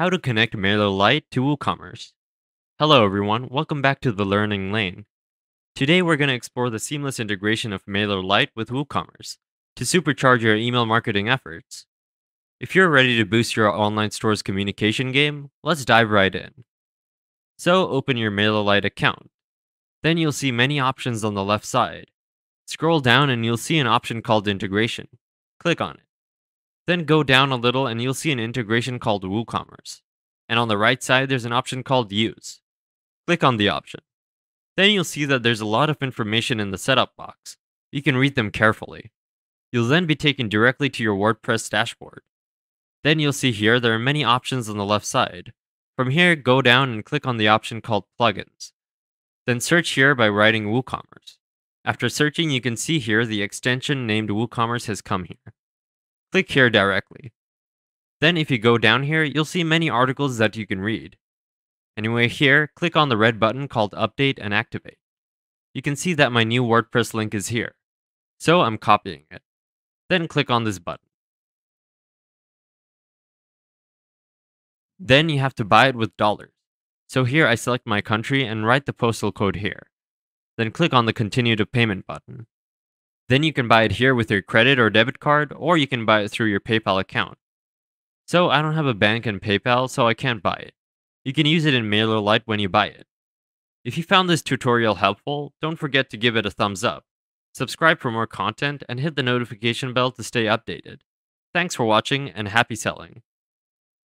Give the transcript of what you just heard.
How to connect MailerLite to WooCommerce. Hello everyone, welcome back to the Learning Lane. Today we're going to explore the seamless integration of MailerLite with WooCommerce to supercharge your email marketing efforts. If you're ready to boost your online store's communication game, let's dive right in. So open your MailerLite account. Then you'll see many options on the left side. Scroll down and you'll see an option called Integration. Click on it. Then go down a little and you'll see an integration called WooCommerce. And on the right side, there's an option called Use. Click on the option. Then you'll see that there's a lot of information in the setup box. You can read them carefully. You'll then be taken directly to your WordPress dashboard. Then you'll see here there are many options on the left side. From here, go down and click on the option called Plugins. Then search here by writing WooCommerce. After searching, you can see here the extension named WooCommerce has come here. Click here directly. Then if you go down here, you'll see many articles that you can read. Anyway, here, click on the red button called Update and Activate. You can see that my new WordPress link is here. So I'm copying it. Then click on this button. Then you have to buy it with dollars. So here I select my country and write the postal code here. Then click on the Continue to Payment button. Then you can buy it here with your credit or debit card, or you can buy it through your PayPal account. So I don't have a bank and PayPal, so I can't buy it. You can use it in MailerLite when you buy it. If you found this tutorial helpful, don't forget to give it a thumbs up. Subscribe for more content and hit the notification bell to stay updated. Thanks for watching and happy selling.